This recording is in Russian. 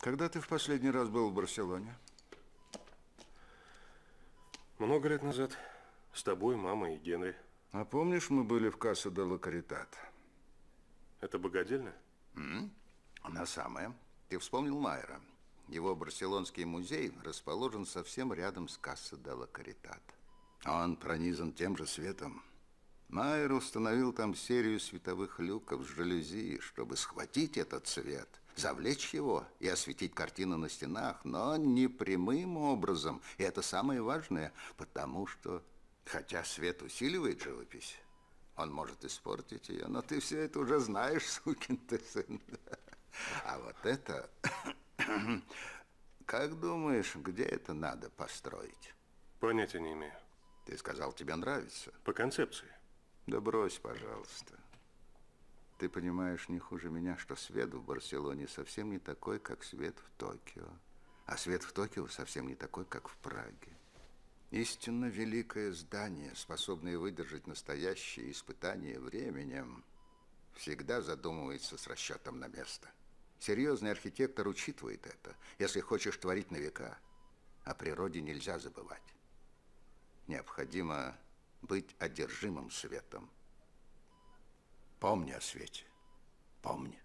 Когда ты в последний раз был в Барселоне? Много лет назад. С тобой, мамой и Генри. А помнишь, мы были в Касса де ла Каритат? Это богадельня? Она самая. Ты вспомнил Майера. Его барселонский музей расположен совсем рядом с Касса де ла Каритат. Он пронизан тем же светом. Майер установил там серию световых люков с жалюзи, чтобы схватить этот свет, завлечь его и осветить картину на стенах, но не прямым образом. И это самое важное, потому что, хотя свет усиливает живопись, он может испортить ее, но ты все это уже знаешь, сукин ты сын. А вот это... Как думаешь, где это надо построить? Понятия не имею. Ты сказал, тебе нравится. По концепции. Да брось, пожалуйста. Ты понимаешь не хуже меня, что свет в Барселоне совсем не такой, как свет в Токио. А свет в Токио совсем не такой, как в Праге. Истинно великое здание, способное выдержать настоящие испытания временем, всегда задумывается с расчетом на место. Серьезный архитектор учитывает это, если хочешь творить на века. О природе нельзя забывать. Необходимо быть одержимым светом. Помни о свете. Помни.